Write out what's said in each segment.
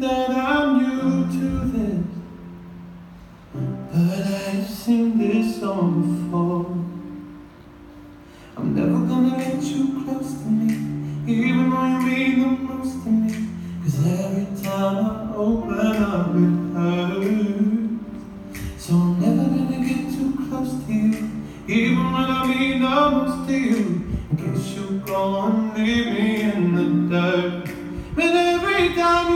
that I'm new to this, but I've seen this song before. I'm never gonna get you close to me, even when you mean the most to me. Cause every time I open up, it hurts. So I'm never gonna get too close to you, even when I mean the most to you. In case you go and leave me in the dirt. But every time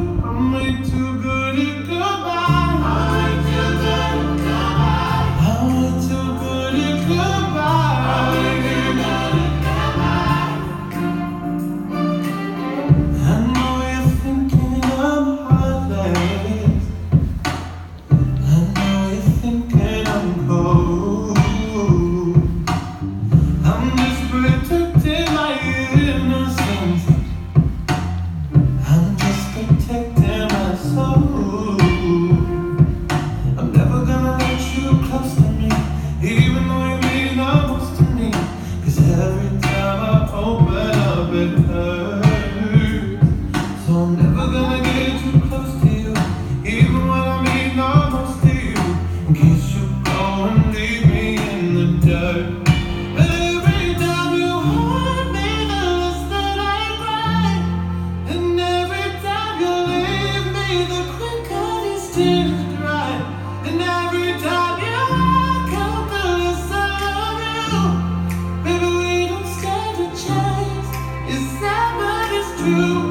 with true